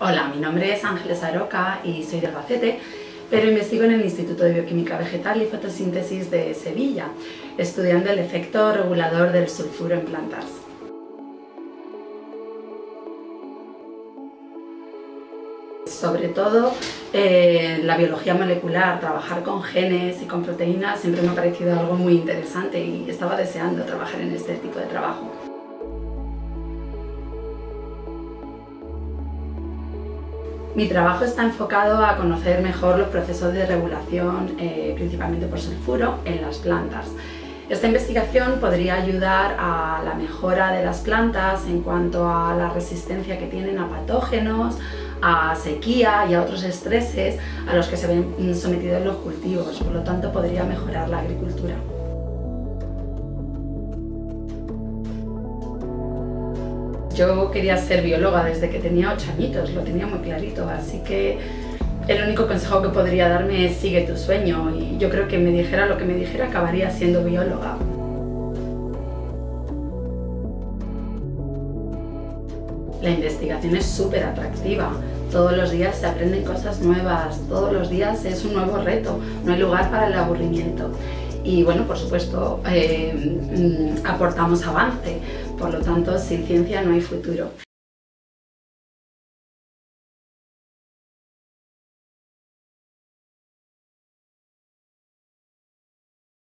Hola, mi nombre es Ángeles Aroca y soy de Albacete, pero investigo en el Instituto de Bioquímica Vegetal y Fotosíntesis de Sevilla, estudiando el efecto regulador del sulfuro en plantas. Sobre todo eh, la biología molecular, trabajar con genes y con proteínas siempre me ha parecido algo muy interesante y estaba deseando trabajar en este tipo de trabajo. Mi trabajo está enfocado a conocer mejor los procesos de regulación, eh, principalmente por sulfuro, en las plantas. Esta investigación podría ayudar a la mejora de las plantas en cuanto a la resistencia que tienen a patógenos, a sequía y a otros estreses a los que se ven sometidos los cultivos, por lo tanto podría mejorar la agricultura. Yo quería ser bióloga desde que tenía 8 añitos, lo tenía muy clarito, así que el único consejo que podría darme es sigue tu sueño. Y yo creo que me dijera lo que me dijera acabaría siendo bióloga. La investigación es súper atractiva, todos los días se aprenden cosas nuevas, todos los días es un nuevo reto, no hay lugar para el aburrimiento. Y bueno, por supuesto, eh, mm, aportamos avance, por lo tanto, sin ciencia no hay futuro.